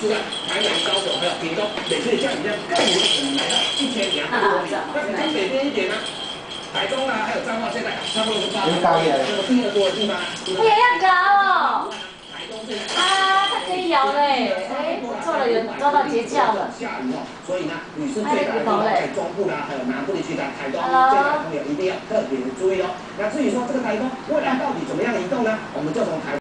是的台南、高雄还有屏东，每次降雨量更有可能来到一千两百多米。那更北边一点呢？台东啊，还有彰化，现在差不多是八百。这个第二多的地方。也要搞哦。啊，它可以摇嘞，哎，不错了，有抓到诀窍了。下雨哦，所以呢，雨生最大的在中部啦，还有南部地区的台东这两个朋友一定要特别注意哦。那至于说这个台风未来到底怎么样移动呢？我们就从台。